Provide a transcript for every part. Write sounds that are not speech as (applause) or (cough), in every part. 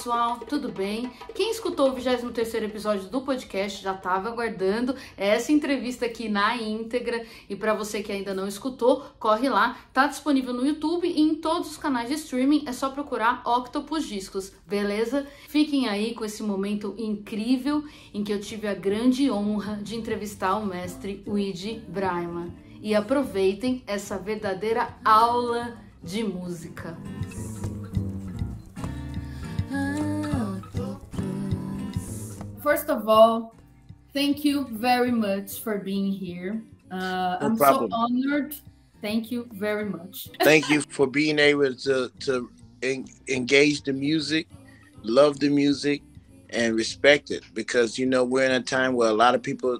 Pessoal, tudo bem? Quem escutou o 23 episódio do podcast já estava aguardando essa entrevista aqui na íntegra. E para você que ainda não escutou, corre lá, tá disponível no YouTube e em todos os canais de streaming. É só procurar Octopus Discos, beleza? Fiquem aí com esse momento incrível em que eu tive a grande honra de entrevistar o mestre Luigi Braima. E aproveitem essa verdadeira aula de música. First of all, thank you very much for being here. Uh, no I'm problem. so honored. Thank you very much. (laughs) thank you for being able to to en- engage the music, love the music, and respect it. Because you know we're in a time where a lot of people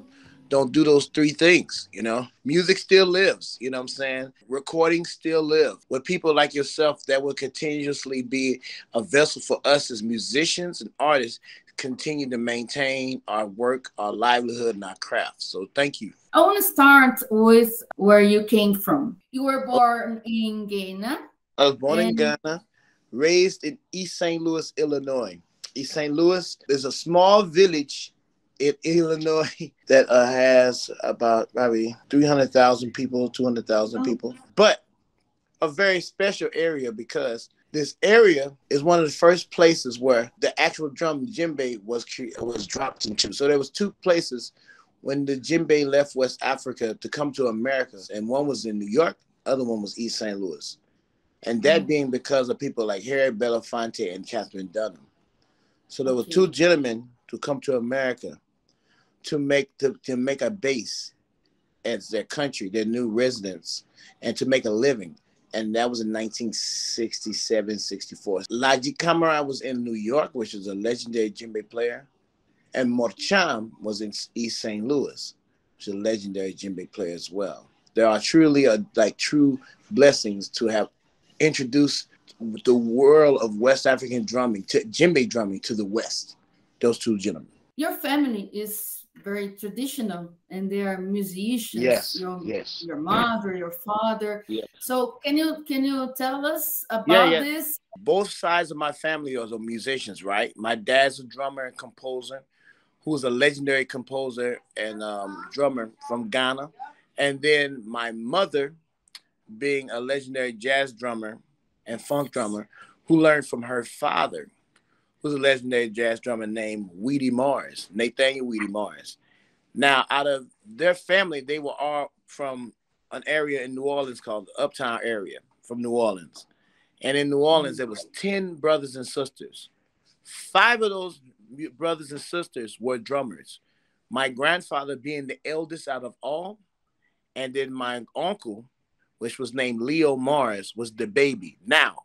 don't do those three things, you know. Music still lives, you know what I'm saying? Recording still live. With people like yourself that will continuously be a vessel for us as musicians and artists continue to maintain our work, our livelihood, and our craft. So thank you. I want to start with where you came from. You were born in Ghana. I was born and... in Ghana, raised in East St. Louis, Illinois. East St. Louis is a small village in Illinois (laughs) that uh, has about probably 300,000 people, 200,000 oh. people, but a very special area because this area is one of the first places where the actual drum djembe was was dropped into. So there was two places when the djembe left West Africa to come to America, and one was in New York, other one was East St. Louis, and that mm-hmm. being because of people like Harry Belafonte and Katherine Dunham. So there were two gentlemen to come to America to make to, to make a base as their country, their new residence, and to make a living. And that was in 1967, 64. Ladji Camara was in New York, which is a legendary djembe player. And Mor Thiam was in East St. Louis, which is a legendary djembe player as well. There are truly a, like true blessings to have introduced the world of West African drumming, to djembe drumming to the West. Those two gentlemen. Your family is very traditional and they are musicians yes your, yes. your mother your father. Yeah. so can you can you tell us about yeah, yeah. this? Both sides of my family are musicians right? My dad's a drummer and composer who's a legendary composer and um, drummer from ghana. And then my mother being a legendary jazz drummer and funk drummer who learned from her father who's a legendary jazz drummer named Weedie Morris, Nathaniel Weedie Morris. Now, out of their family, they were all from an area in New Orleans called the Uptown area from New Orleans. And in New Orleans, there was 10 brothers and sisters. Five of those brothers and sisters were drummers. My grandfather being the eldest out of all, and then my uncle, which was named Leo Morris, was the baby. Now,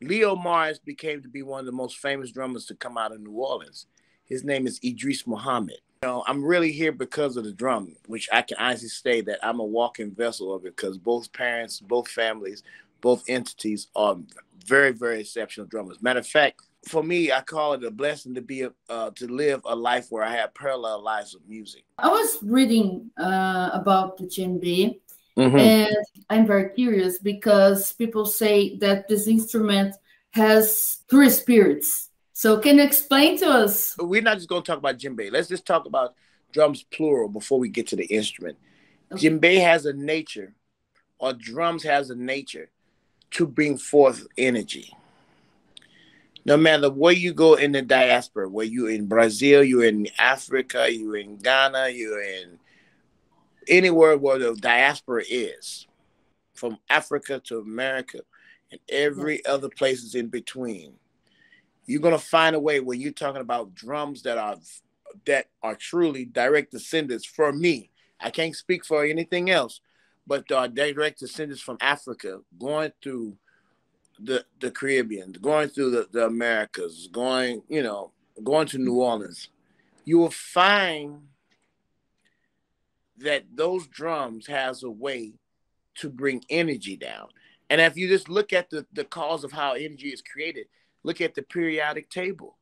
Leo Morris became to be one of the most famous drummers to come out of New Orleans. His name is Idris Muhammad. You know, I'm really here because of the drum, which I can honestly say that I'm a walking vessel of it because both parents, both families, both entities are very, very exceptional drummers. Matter of fact, for me, I call it a blessing to be a, uh, to live a life where I have parallel lives of music. I was reading uh, about the djembe Mm-hmm. And I'm very curious because people say that this instrument has three spirits. So can you explain to us? We're not just going to talk about djembe. Let's just talk about drums plural before we get to the instrument. Okay. Djembe has a nature, or drums has a nature to bring forth energy. No matter where you go in the diaspora, where you're in Brazil, you're in Africa, you're in Ghana, you're in anywhere where the diaspora is, from Africa to America and every other places in between. You're gonna find a way when you're talking about drums that are that are truly direct descendants for me. I can't speak for anything else, but are direct descendants from Africa going through the the Caribbean, going through the, the Americas, going, you know, going to New mm-hmm. Orleans. You will find that those drums has a way to bring energy down. And if you just look at the, the cause of how energy is created, look at the periodic table.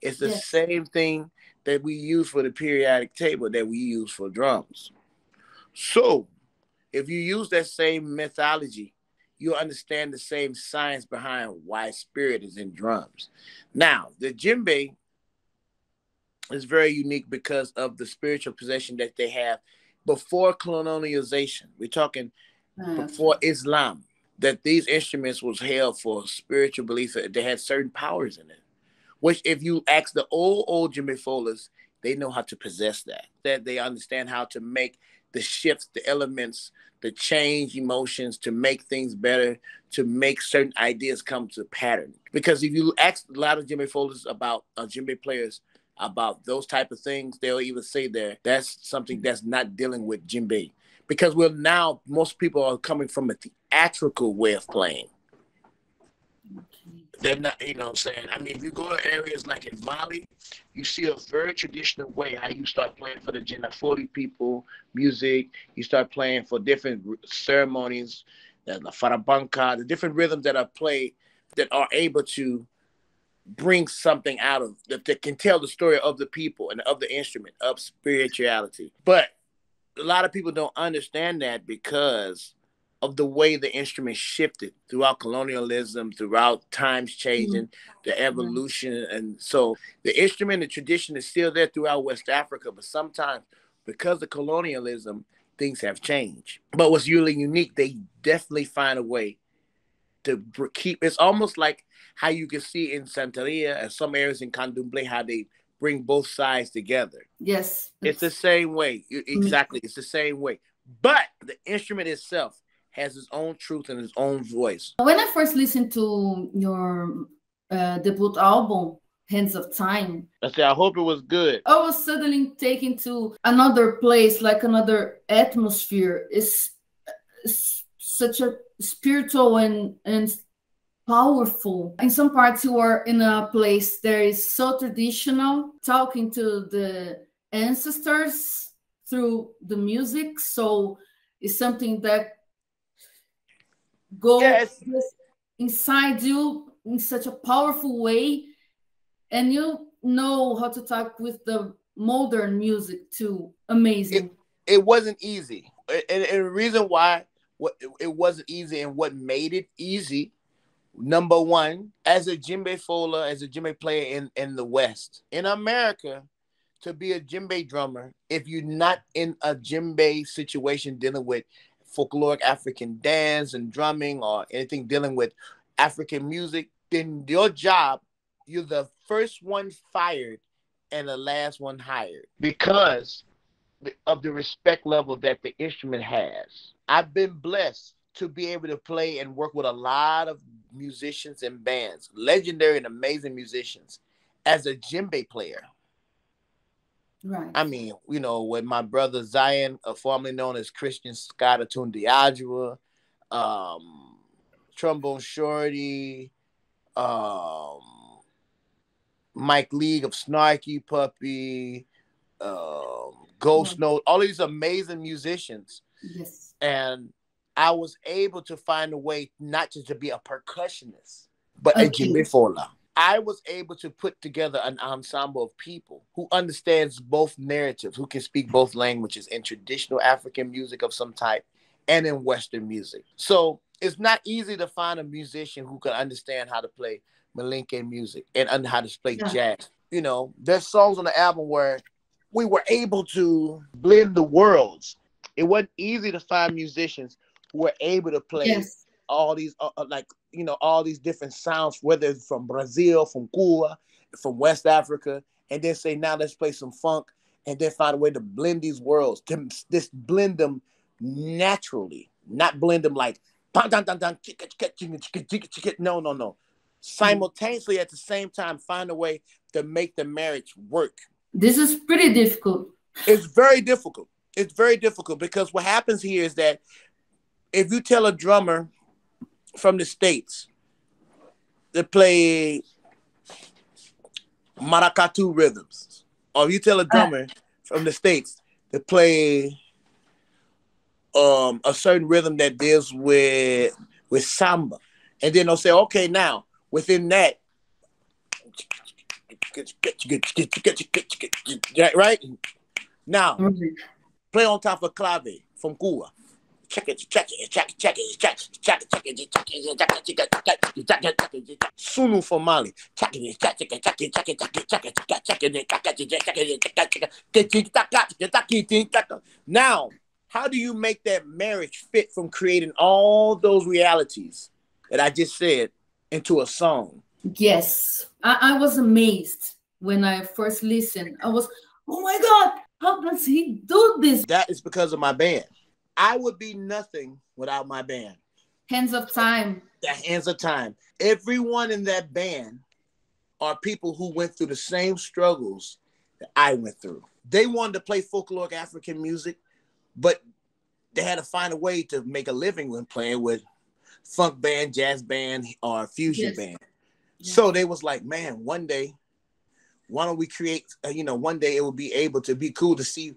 It's the yes. same thing that we use for the periodic table that we use for drums. So if you use that same methodology you'll understand the same science behind why spirit is in drums. Now, the djembe is very unique because of the spiritual possession that they have before colonialization. We're talking before Islam, that these instruments was held for spiritual belief. That they had certain powers in it, which if you ask the old, old djembe folas, they know how to possess that. That they understand how to make the shifts, the elements, the change emotions to make things better, to make certain ideas come to pattern. Because if you ask a lot of djembe folas about uh, djembe players about those type of things, they'll even say there that's something that's not dealing with djembe. Because we're now most people are coming from a theatrical way of playing. They're not, you know what I'm saying? I mean, if you go to areas like in Mali, you see a very traditional way how you start playing for the Jina 40 people, music, you start playing for different ceremonies, the Farabanka, the different rhythms that are played that are able to bring something out of that, that can tell the story of the people and of the instrument of spirituality. But a lot of people don't understand that because of the way the instrument shifted throughout colonialism, throughout times changing, mm-hmm. the evolution. And so the instrument, the tradition is still there throughout West Africa, but sometimes because of colonialism, things have changed. But what's really unique, they definitely find a way to keep it's almost like how you can see in Santeria and some areas in Candomblé how they bring both sides together. Yes. It's the same way. Exactly. It's the same way. But the instrument itself has its own truth and its own voice. When I first listened to your uh, debut album, Hands of Time, I said, I hope it was good. I was suddenly taken to another place, like another atmosphere. It's, it's such a spiritual and, and powerful. In some parts, you are in a place that is so traditional, talking to the ancestors through the music. So it's something that goes yes. inside you in such a powerful way, and you know how to talk with the modern music too. Amazing. It, it wasn't easy, and, and the reason why what it wasn't easy and what made it easy number one, as a djembe fola, as a djembe player in, in the West, in America, to be a djembe drummer, if you're not in a djembe situation dealing with folkloric African dance and drumming or anything dealing with African music, then your job, you're the first one fired and the last one hired because of the respect level that the instrument has. I've been blessed to be able to play and work with a lot of musicians and bands, legendary and amazing musicians, as a djembe player. Right. I mean, you know, with my brother Zion, uh, formerly known as Christian Scott aTunde Adjuah, um, Trombone Shorty, um, Mike League of Snarky Puppy, um, Ghost Note, all these amazing musicians. Yes. And I was able to find a way not just to be a percussionist, but okay. a djembefola. I was able to put together an ensemble of people who understands both narratives, who can speak both languages in traditional African music of some type and in Western music. So it's not easy to find a musician who can understand how to play Malinke music and how to play yeah. jazz. You know, there's songs on the album where we were able to blend the worlds. It wasn't easy to find musicians who were able to play yes. all these uh, uh, like you know all these different sounds, whether it's from Brazil, from Cuba, from West Africa, and then say now let's play some funk, and then find a way to blend these worlds, to just blend them naturally, not blend them like no, no, no. Simultaneously at the same time, find a way to make the marriage work. This is pretty difficult. It's very difficult. It's very difficult because what happens here is that if you tell a drummer from the states to play maracatu rhythms, or if you tell a drummer from the states to play um, a certain rhythm that deals with with samba, and then they'll say, okay, now within that, right. now, play on top of clave from Cuba check it, check it, check it, check it, check it, check it, check it, check it, check it, check it, check it, check Sunu for Mali. Check it, check it, check it, check it, check it, check it, check it, check it, Now, how do you make that marriage fit from creating all those realities that I just said into a song? Yes, I, I was amazed when I first listened. I was, oh my God, how does he do this? That is because of my band. I would be nothing without my band. Hands of Time. The Hands of Time. Everyone in that band are people who went through the same struggles that I went through. They wanted to play folkloric African music, but they had to find a way to make a living when playing with funk band, jazz band, or fusion yes. band. Yeah. So they was like, man, one day, why don't we create? Uh, you know, one day it will be able to be cool to see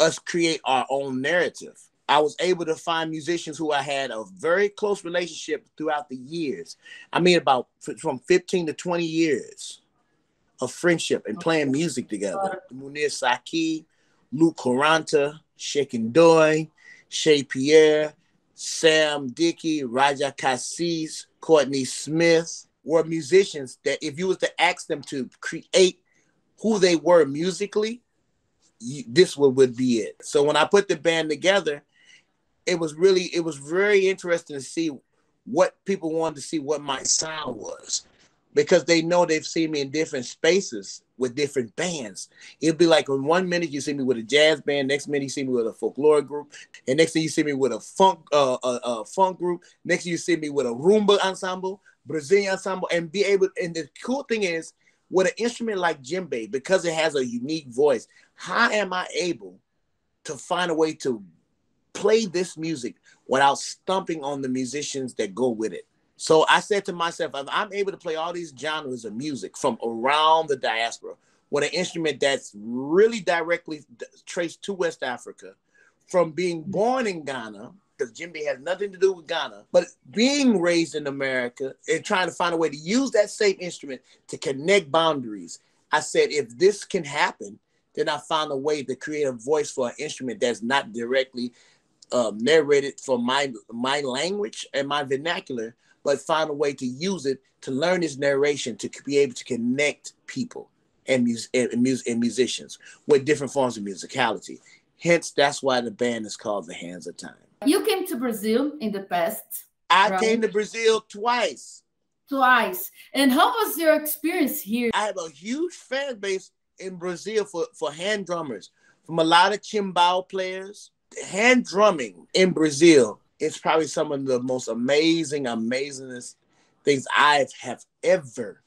us create our own narrative. I was able to find musicians who I had a very close relationship throughout the years. I mean, about from 15 to 20 years of friendship and playing music together. Munir Saki, Luke Quaranta, Shakin Doy, Shay Pierre, Sam Dickey, Raja Cassis, Courtney Smith were musicians that if you was to ask them to create who they were musically, you, this would, would be it. So when I put the band together, it was really it was very interesting to see what people wanted to see what my sound was because they know they've seen me in different spaces with different bands. It'd be like in one minute you see me with a jazz band, next minute you see me with a folklore group, and next thing you see me with a funk uh, a, a funk group. Next you see me with a rumba ensemble, Brazilian ensemble, and be able. And the cool thing is, with an instrument like djembe, because it has a unique voice, how am I able to find a way to play this music without stumping on the musicians that go with it? So I said to myself, if I'm able to play all these genres of music from around the diaspora with an instrument that's really directly traced to West Africa, from being born in Ghana, because djembe has nothing to do with Ghana, but being raised in America and trying to find a way to use that same instrument to connect boundaries. I said, if this can happen, then I found a way to create a voice for an instrument that's not directly um, narrated for my my language and my vernacular, but find a way to use it to learn his narration to be able to connect people and, mus- and, mus- and musicians with different forms of musicality. Hence, that's why the band is called The Hands of Time. You came to Brazil in the past. I right? came to Brazil twice. Twice. And how was your experience here? I have a huge fan base in Brazil for, for hand drummers, from a lot of chimbal players. Hand drumming in Brazil is probably some of the most amazing, amazingest things I have ever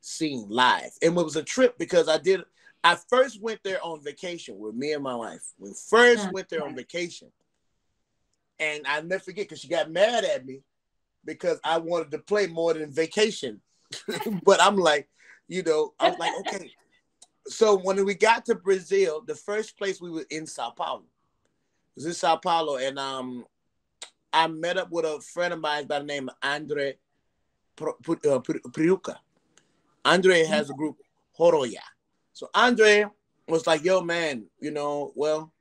seen live. And it was a trip because I did. I first went there on vacation with me and my wife. We first went there on vacation, and I never forget because she got mad at me because I wanted to play more than vacation. (laughs) but I'm like, you know, I was like, (laughs) okay. So when we got to Brazil, the first place we were in Sao Paulo. It was in Sao Paulo, and um, I met up with a friend of mine by the name of Andre Priuca. Andre has a group, Horoya. So Andre was like, yo, man, you know, well,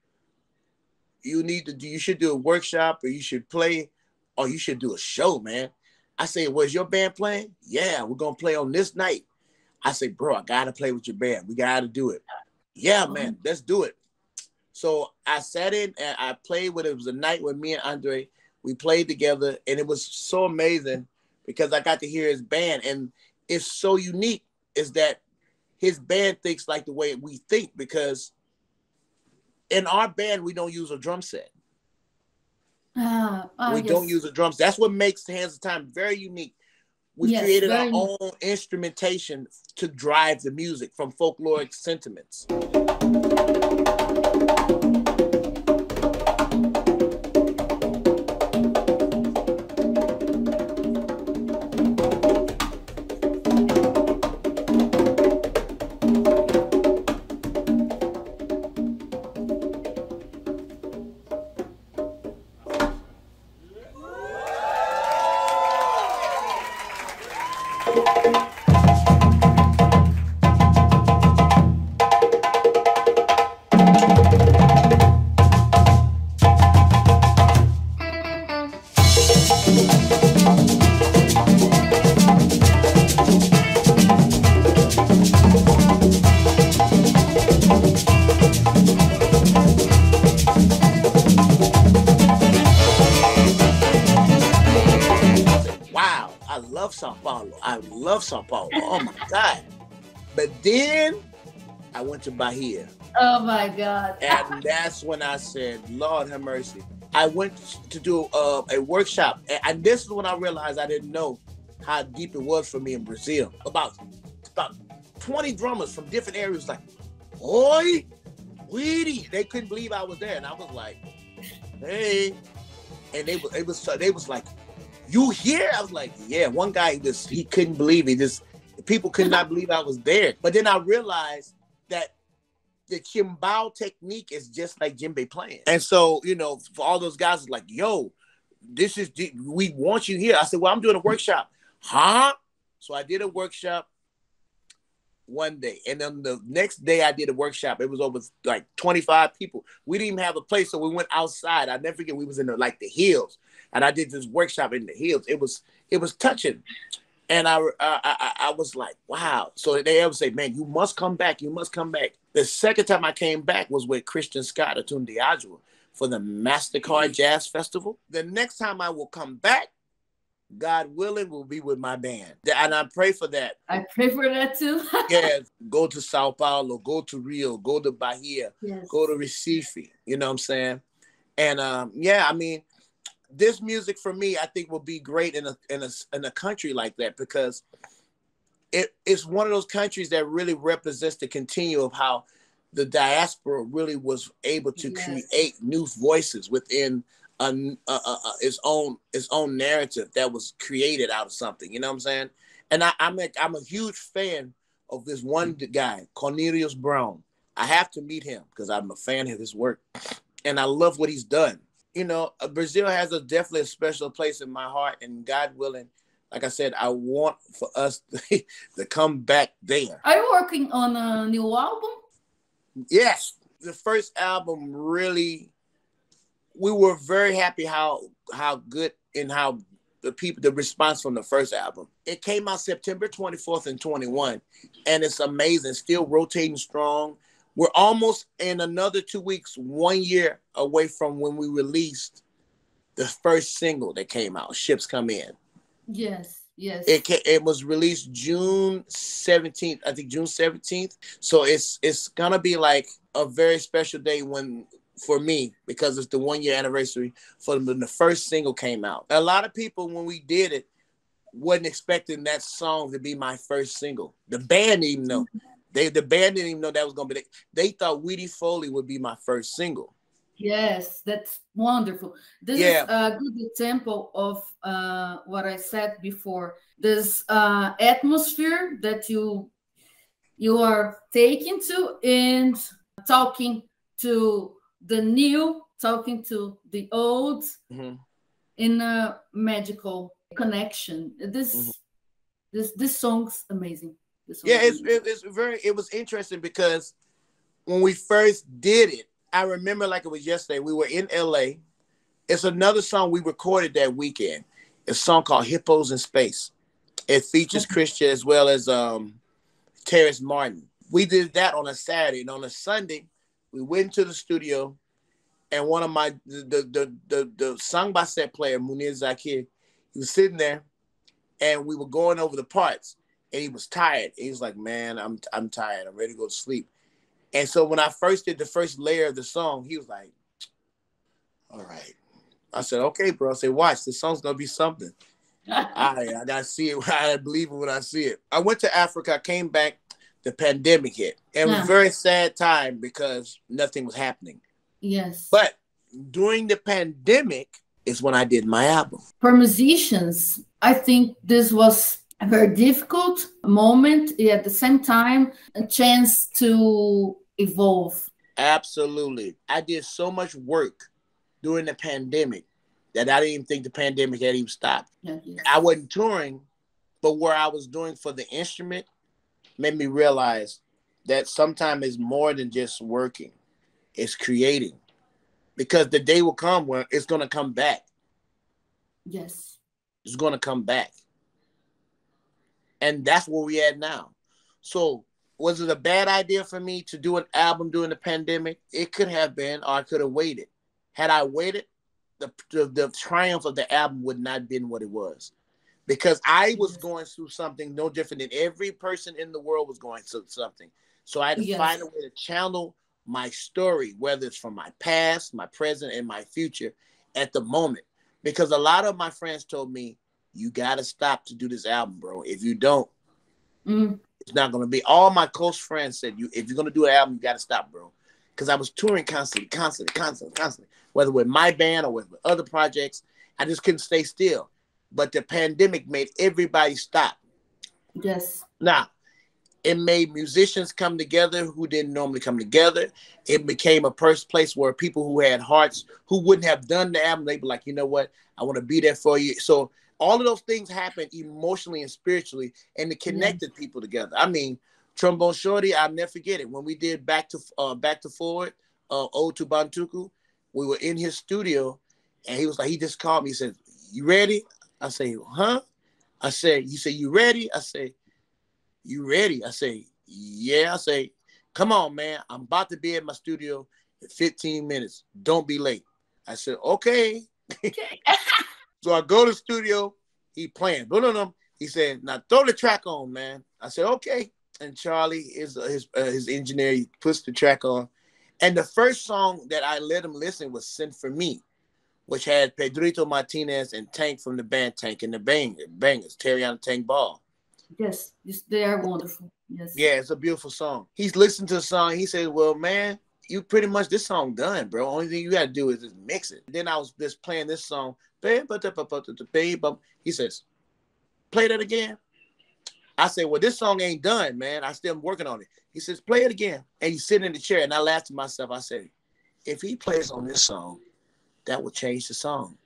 you need to do, you should do a workshop or you should play or you should do a show, man. I say, was your band playing? Yeah, we're going to play on this night. I say, bro, I got to play with your band. We got to do it. Yeah, uh-huh. man, let's do it. So I sat in and I played with it. It was a night with me and Andre we played together, and it was so amazing because I got to hear his band, and it's so unique. Is that his band thinks like the way we think because in our band we don't use a drum set. Uh, uh, we yes. don't use a drums. That's what makes Hands of Time very unique. We yes, created our unique. own instrumentation to drive the music from folkloric sentiments. To Bahia. Oh my God. and that's when I said, Lord have mercy. I went to do uh, a workshop. And this is when I realized I didn't know how deep it was for me in Brazil. About about 20 drummers from different areas like, Oi, Weedie. They couldn't believe I was there. And I was like, hey. And they was it was they was like, you here? I was like, yeah. One guy just he couldn't believe it. Just people could not believe I was there. But then I realized that the chimbal technique is just like djembe playing. And so, you know, for all those guys, like, yo, this is we want you here. I said, well, I'm doing a workshop. Huh? So I did a workshop one day. And then the next day I did a workshop. It was over like 25 people. We didn't even have a place, so we went outside. I never forget we was in the, like the hills. And I did this workshop in the hills. It was it was touching. And I, I, I, I was like, wow. So they ever say, man, you must come back. You must come back. The second time I came back was with Christian Scott aTunde Adjuah for the MasterCard Jazz Festival. The next time I will come back, God willing, will be with my band. And I pray for that. I pray for that too. (laughs) yeah, go to Sao Paulo, go to Rio, go to Bahia, yes. go to Recife. You know what I'm saying? And um, yeah, I mean, this music for me, I think will be great in a in a in a country like that because it it's one of those countries that really represents the continuum of how the diaspora really was able to yes. create new voices within a, a, a, its own its own narrative that was created out of something. You know what I'm saying? And I, I'm a, I'm a huge fan of this one mm. guy, Carlinhos Brown. I have to meet him because I'm a fan of his work, and I love what he's done. You know, uh, Brazil has a definitely a special place in my heart, and God willing, like I said, I want for us (laughs) to, to come back there. Are you working on a new album? Yes, the first album really we were very happy how how good and how the people the response from the first album. It came out September 24th and 21 and it's amazing, still rotating strong. We're almost in another 2 weeks, 1 year away from when we released the first single that came out, Ships Come In. Yes. Yes. It came, it was released June 17th, I think June 17th. So it's it's going to be like a very special day when for me because it's the one year anniversary for when the first single came out. A lot of people when we did it wasn't expecting that song to be my first single. The band even know. Mm-hmm. They the band didn't even know that was gonna be. They thought Weedie Foli would be my first single. Yes, that's wonderful. This yeah. is a good example of uh, what I said before. This uh, atmosphere that you you are taking to and talking to the new talking to the old mm-hmm. in a magical connection. This mm-hmm. this this song's amazing. Yeah, it's it's very it was interesting because when we first did it, I remember like it was yesterday. We were in LA. It's another song we recorded that weekend. It's a song called Hippos in Space. It features Christian as well as um Terrace Martin. We did that on a Saturday, and on a Sunday, we went to the studio, and one of my the the the, the song by set player Munir Zakir, he was sitting there, and we were going over the parts, and he was tired. He was like, "Man, I'm I'm tired. I'm ready to go to sleep." And so when I first did the first layer of the song, he was like, "All right." I said, "Okay, bro." I said, "Watch, this song's gonna be something." (laughs) I I gotta see it. (laughs) I believe it when I see it. I went to Africa. I came back the pandemic hit. It was a very sad time because nothing was happening. Yes. But during the pandemic is when I did my album. For musicians, I think this was a very difficult moment, at the same time, a chance to evolve. Absolutely. I did so much work during the pandemic that I didn't even think the pandemic had even stopped. Yes. I wasn't touring, but where I was doing for the instrument made me realize that sometimes it's more than just working, it's creating. Because the day will come where it's going to come back. Yes. It's going to come back. And that's where we at now. So, was it a bad idea for me to do an album during the pandemic? It could have been, or I could have waited. Had I waited, the, the, the triumph of the album would not have been what it was. because I was going through something no different than every person in the world was going through something. So I had to yes. find a way to channel my story, whether it's from my past, my present, and my future at the moment. Because a lot of my friends told me, you got to stop to do this album, bro. If you don't, mm. it's not going to be. All my close friends said, you if you're going to do an album, you got to stop, bro. Because I was touring constantly, constantly, constantly, constantly, whether with my band or with other projects. I just couldn't stay still. But the pandemic made everybody stop. Yes. Now, it made musicians come together who didn't normally come together. It became a first place where people who had hearts who wouldn't have done the album, they'd be like, you know what, I want to be there for you. So all of those things happen emotionally and spiritually, and it connected people together. I mean, Trombone Shorty, I'll never forget it. When we did back to uh, back to forward, uh, Ode to Bantuku, we were in his studio, and he was like, he just called me. He said, "You ready?" I say, "Huh?" I said, "You say you ready?" I say, you ready? I say, yeah. I say, come on, man. I'm about to be at my studio in 15 minutes. Don't be late. I said, okay. okay. (laughs) so I go to the studio. He playing. Boom, boom, He said, now throw the track on, man. I said, okay. And Charlie is uh, his uh, his engineer. He puts the track on. And the first song that I let him listen was "Send for Me," which had Pedrito Martinez and Tank from the band Tank and the Bang Bangers, Tarriona Tank Ball. Yes, they are wonderful. Yes. Yeah, it's a beautiful song. He's listened to the song. He said, "Well, man, you pretty much this song done, bro. Only thing you got to do is just mix it." Then I was just playing this song. He says, "Play that again." I said, "Well, this song ain't done, man. I still am working on it." He says, "Play it again." And he's sitting in the chair, and I laughed to myself. I said, "If he plays on this song, that will change the song."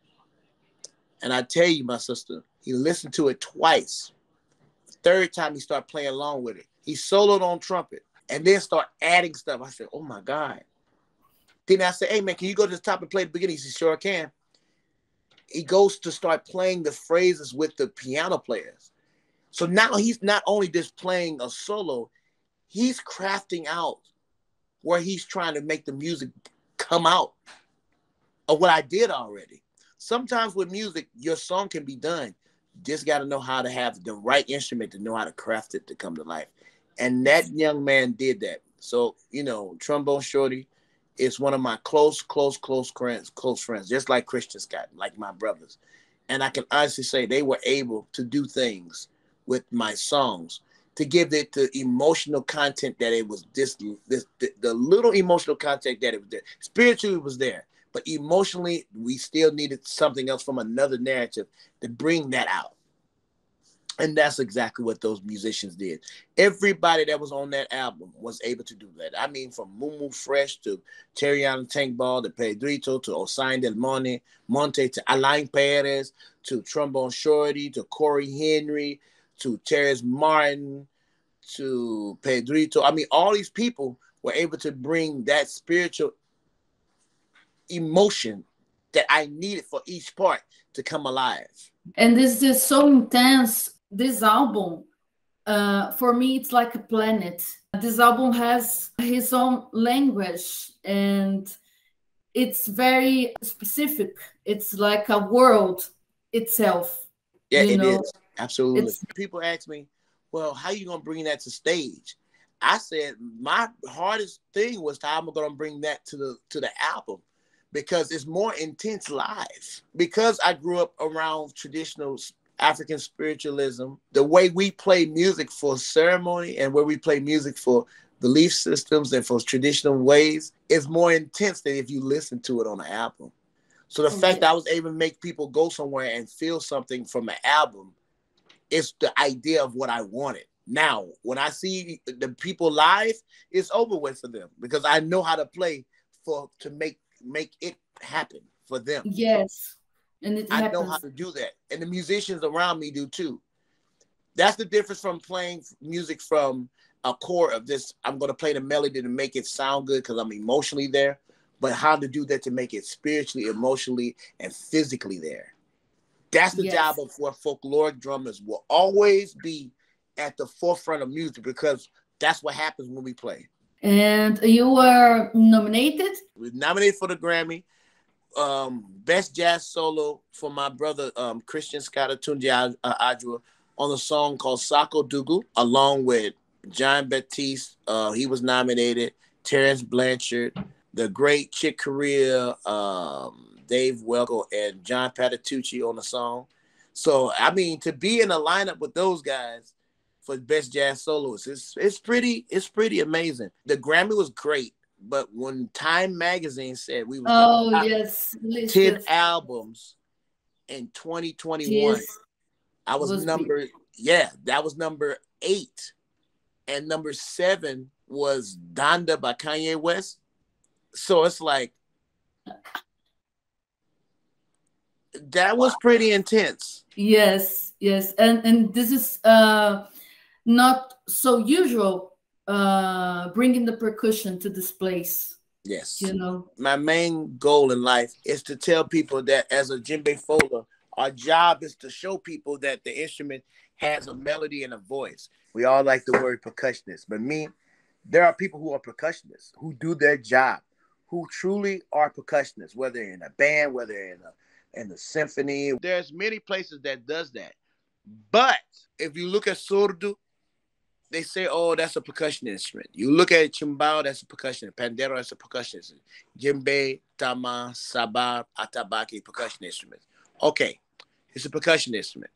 And I tell you, my sister, he listened to it twice The third time he started playing along with it. He soloed on trumpet and then start adding stuff. I said, oh my God. Then I said, hey man, can you go to the top and play the beginning? He said, sure I can. He goes to start playing the phrases with the piano players. So now he's not only just playing a solo, he's crafting out where he's trying to make the music come out of what I did already. Sometimes with music, your song can be done just got to know how to have the right instrument to know how to craft it to come to life. And that young man did that. So, you know, Trombone Shorty is one of my close, close, close friends, close friends, just like Christian Scott, like my brothers. And I can honestly say they were able to do things with my songs to give it the emotional content that it was this, this the, the little emotional content that it was there. Spiritually was there, but emotionally, we still needed something else from another narrative to bring that out. And that's exactly what those musicians did. Everybody that was on that album was able to do that. I mean, from Mumu Fresh to Tarriona Tank Ball to Pedrito to Osain Del Monte, Monte to Alain Perez to Trombone Shorty to Corey Henry to Terrace Martin to Pedrito. I mean, all these people were able to bring that spiritual emotion that I needed for each part to come alive. And this is so intense. This album, uh, for me, it's like a planet. This album has his own language and it's very specific. It's like a world itself. Yeah, it know? is Absolutely. It's- People ask me, well, how you gonna bring that to stage? I said my hardest thing was how I'm gonna bring that to the to the album because it's more intense live. Because I grew up around traditional African spiritualism, the way we play music for ceremony and where we play music for belief systems and for traditional ways is more intense than if you listen to it on an album. So the oh, fact that I was able to make people go somewhere and feel something from an album is the idea of what I wanted. Now, when I see the people live, it's over with for them because I know how to play for to make make it happen for them. Yes. And it I know how to do that. And the musicians around me do too. That's the difference from playing music from a core of this. I'm going to play the melody to make it sound good because I'm emotionally there, but how to do that to make it spiritually, emotionally, and physically there. That's the yes. job of what folkloric drummers will always be at the forefront of music because that's what happens when we play. And you were nominated? We nominated for the Grammy. Um, best jazz solo for my brother um, Christian Scott aTunde Adjuah on a song called Sackodougou, along with Jon Batiste. Uh, he was nominated. Terence Blanchard, the great Chick Corea, um, Dave Weckl, and John Patitucci on the song. So I mean, to be in a lineup with those guys for best jazz soloist, it's it's pretty it's pretty amazing. The Grammy was great, but when Time Magazine said we were oh yes ten albums in 2021, yes. I was, was number yeah that was number eight, and number seven was Donda by Kanye West. So it's like that was pretty intense. Yes, yes, and and this is uh not so usual uh bringing the percussion to this place. Yes, you know, my main goal in life is to tell people that as a djembe fola, our job is to show people that the instrument has a melody and a voice. We all like the word percussionist, but me, there are people who are percussionists who do their job, who truly are percussionists, whether in a band, whether in a in the symphony. There's many places that does that. But if you look at surdo, they say, oh, that's a percussion instrument. You look at chimbao, that's a percussion. Pandero, that's a percussion instrument. Djembe, tama, sabar, atabaque, percussion instruments. Okay, it's a percussion instrument.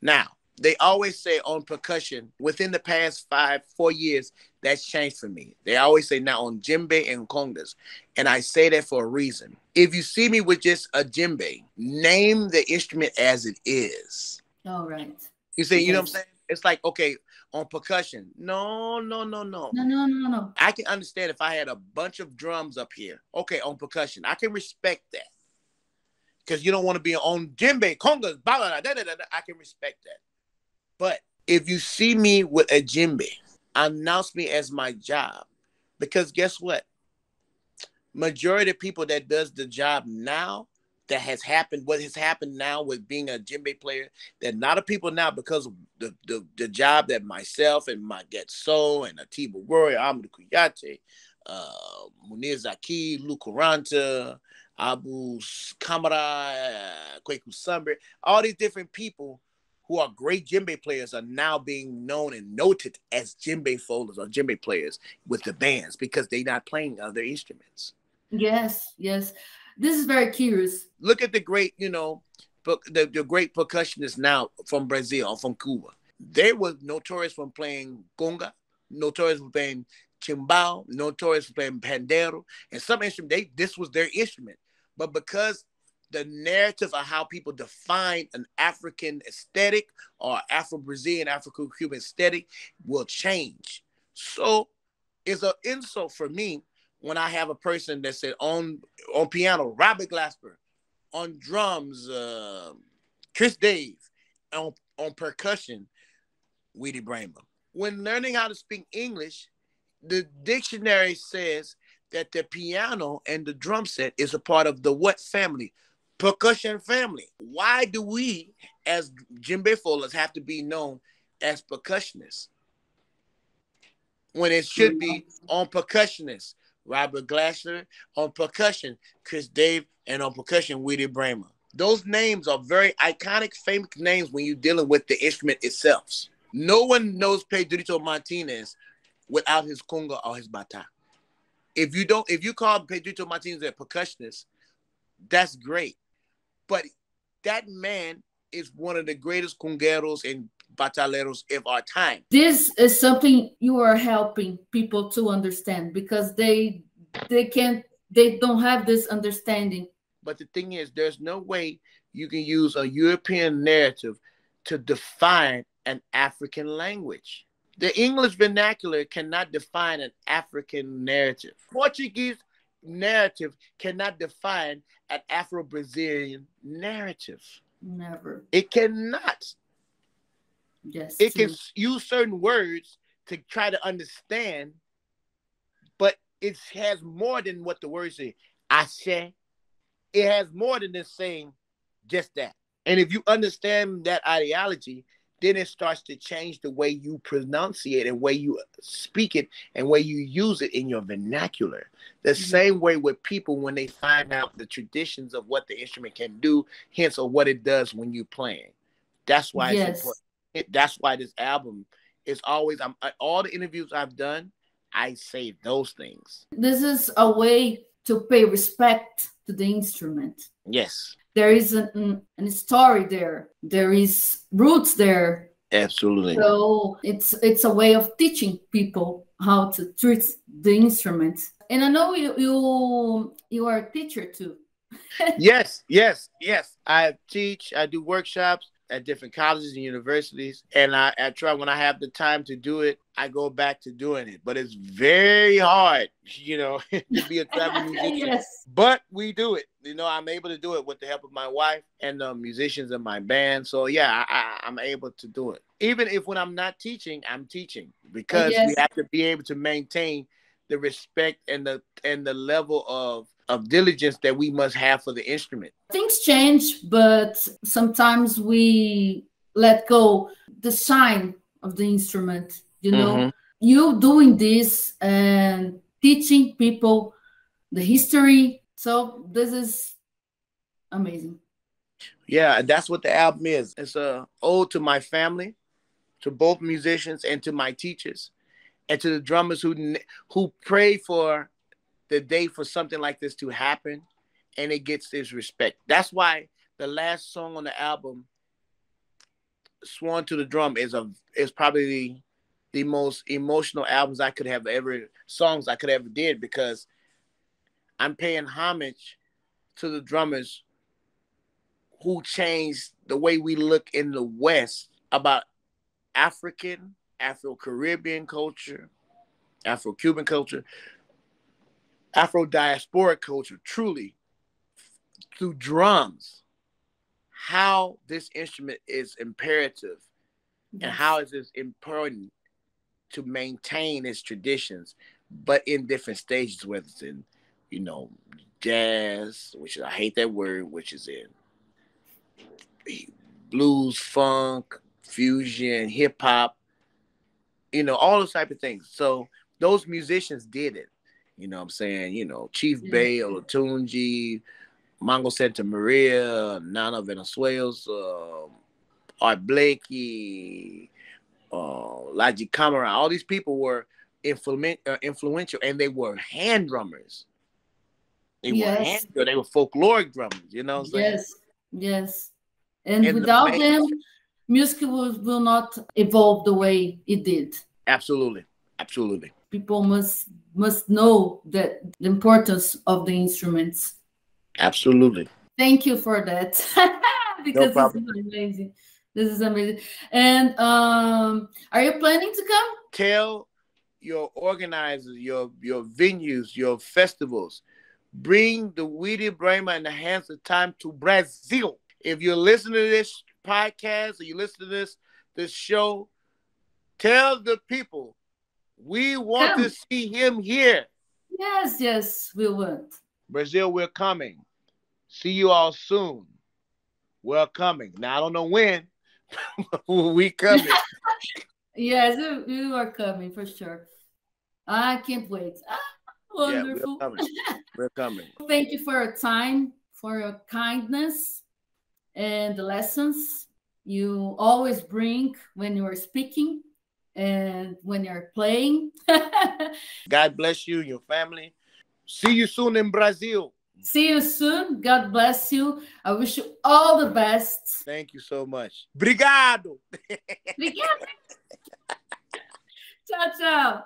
Now, they always say on percussion within the past five, four years, that's changed for me. They always say now on djembe and congas. And I say that for a reason. If you see me with just a djembe, name the instrument as it is. All right. You see, yes. you know what I'm saying? It's like, okay, on percussion. No, no, no, no. No, no, no, no. I can understand if I had a bunch of drums up here. Okay, on percussion. I can respect that. Because you don't want to be on djembe, congas, blah, blah, blah, da, da, da, I can respect that. But if you see me with a djembe, announce me as my job. Because guess what? Majority of people that does the job now that has happened, what has happened now with being a djembe player, that not a people now because of the, the, the job that myself and my Get So and Atiba Roy, Amadou Kouyaté, uh, Munir Zaki, Luke Quaranta, Abu Kamara, Kweku Sumber, all these different people who are great djembe players are now being known and noted as djembe folders or djembe players with the bands because they're not playing other instruments. Yes, yes. This is very curious. Look at the great, you know, the, the great percussionists now from Brazil from Cuba. They were notorious for playing conga, notorious for playing chimbao, notorious for playing pandero, and some instrument. They this was their instrument, but because the narrative of how people define an African aesthetic or Afro Brazilian, Afro Cuban aesthetic will change. So it's an insult for me when I have a person that said on on piano, Robert Glasper, on drums, uh, Chris Dave, on, on percussion, Weedie Braimah. When learning how to speak English, the dictionary says that the piano and the drum set is a part of the what family? percussion family. Why do we, as djembe folas, have to be known as percussionists when it should be on percussionists? Robert Glasper on percussion, Chris Dave, and on percussion, Weedie Braimah. Those names are very iconic, famous names when you're dealing with the instrument itself. No one knows Pedrito Martinez without his conga or his bata. If you don't, if you call Pedrito Martinez a percussionist, that's great. But that man is one of the greatest congueros and bataleros of our time. This is something you are helping people to understand because they they can't they don't have this understanding. But the thing is, there's no way you can use a European narrative to define an African language. The English vernacular cannot define an African narrative. Portuguese narrative cannot define an Afro Brazilian narrative. Never. It cannot. Yes. It can use certain words to try to understand, but it has more than what the words say. I say. It has more than just saying just that. And if you understand that ideology, then it starts to change the way you pronounce it and way you speak it and way you use it in your vernacular. The mm-hmm. same way with people when they find out the traditions of what the instrument can do, hence or what it does when you're playing. That's why yes. it's important. It, that's why this album is always. I'm all the interviews I've done. I say those things. This is a way to pay respect to the instrument. Yes. There is an, an story there. There is roots there. Absolutely. So it's it's a way of teaching people how to treat the instrument. And I know you you you are a teacher too. (laughs) yes, yes, yes. I teach. I do workshops at different colleges and universities. And I, I try when I have the time to do it, I go back to doing it. But it's very hard, you know, (laughs) to be a traveling (laughs) musician. yes. But we do it. You know, I'm able to do it with the help of my wife and the musicians in my band. So yeah, I, I'm able to do it. Even if when I'm not teaching, I'm teaching because yes. we have to be able to maintain the respect and the and the level of of diligence that we must have for the instrument. Things change, but sometimes we let go the shine of the instrument. You know, mm-hmm. you doing this and teaching people the history. So this is amazing. Yeah, that's what the album is. It's a ode to my family, to both musicians, and to my teachers, and to the drummers who who pray for the day for something like this to happen and it gets this respect. That's why the last song on the album, Sworn to the Drum, is a is probably the, most emotional albums I could have ever songs I could ever did because I'm paying homage to the drummers who changed the way we look in the West about African, Afro Caribbean culture, Afro Cuban culture, Afro diasporic culture, truly through drums, how this instrument is imperative yes. and how is this important to maintain its traditions, but in different stages, whether it's in, you know, jazz, which is, I hate that word, which is in blues, funk, fusion, hip hop, you know, all those type of things. So those musicians did it. You know what I'm saying? You know, Chief yeah. Bey, Olatunji, Mongo Santamaria, Nana Vasconcelos, uh, Art Blakey, uh, Ladji Camara, all these people were influ- uh, influential and they were hand drummers. They yes. were hand, they were folkloric drummers, you know Yes, yes. And, and without the them, music will, will not evolve the way it did. Absolutely. Absolutely. People must must know that the importance of the instruments. Absolutely. Thank you for that. (laughs) because no this is amazing. This is amazing. And um, are you planning to come? Tell your organizers, your your venues, your festivals, bring the Weedie Braimah in the hands of time to Brazil. If you're listening to this podcast or you listen to this this show, tell the people we want Come. to see him here. Yes, yes, we want. Brazil, we're coming. See you all soon. We're coming. Now I don't know when. (laughs) we coming. (laughs) yes, you are coming for sure. I can't wait. Ah, wonderful. Yeah, we're coming. (laughs) we're coming. Thank you for your time, for your kindness, and the lessons you always bring when you are speaking and when you're playing. (laughs) God bless you, your family. See you soon in Brazil. See you soon. God bless you. I wish you all the best. Thank you so much. Obrigado. (laughs) Obrigado. ciao, ciao.